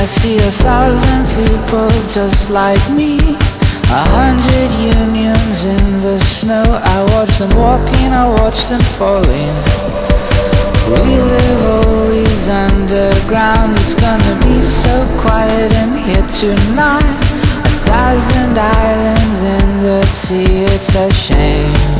I see a thousand people just like me. A hundred unions in the snow. I watch them walking, I watch them falling. We live always underground. It's gonna be so quiet in here tonight. A thousand islands in the sea, it's a shame.